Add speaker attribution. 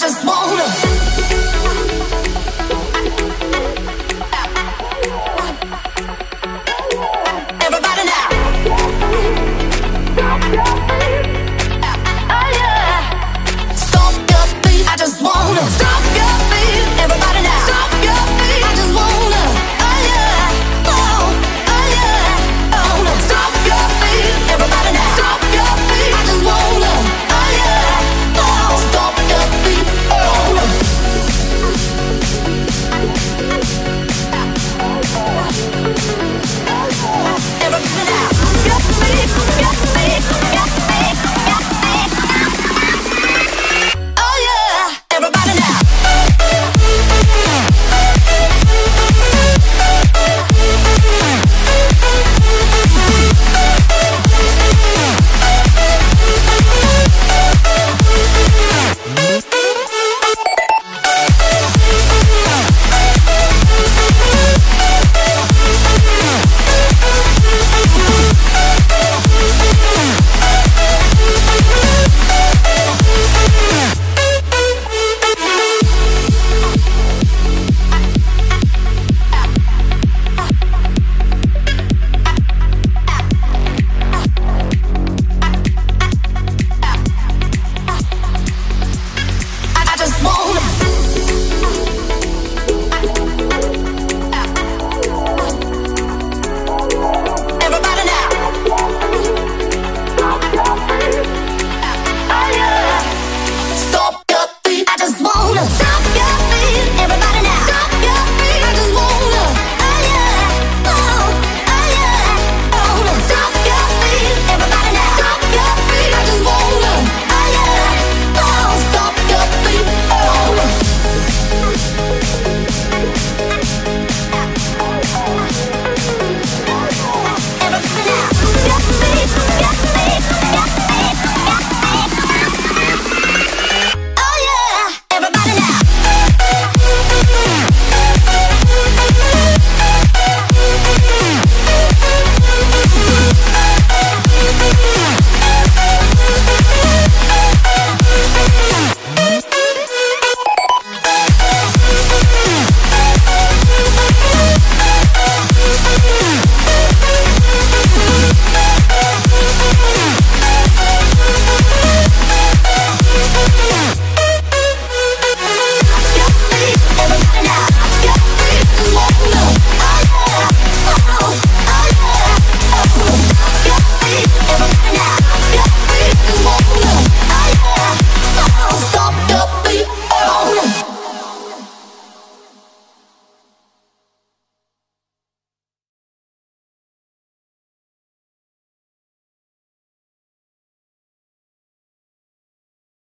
Speaker 1: Just wanna.